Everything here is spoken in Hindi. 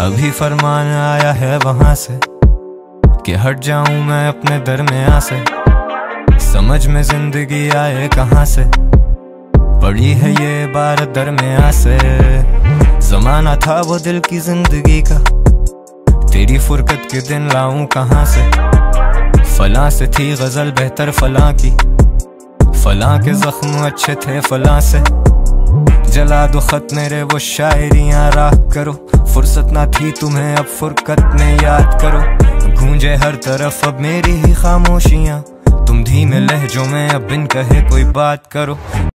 अभी फरमान आया है वहाँ से कि हट जाऊँ मैं अपने दर में आसे। समझ में ज़िंदगी आए कहाँ से? पड़ी है ये बार दर में आसे। जमाना था वो दिल की ज़िंदगी का। तेरी फुरकत के दिन लाऊं कहाँ से? फला से थी गज़ल बेहतर फला की। फला के जख्म अच्छे थे फला से। जला दो खत मेरे वो शायरियाँ, राख करो। फुर्सत ना थी तुम्हें, अब फुरकत में याद करो। गूंजे हर तरफ़, अब मेरी ही खामोशियाँ। तुम धीमे लहजों में, अब बिन कहे कोई बात करो।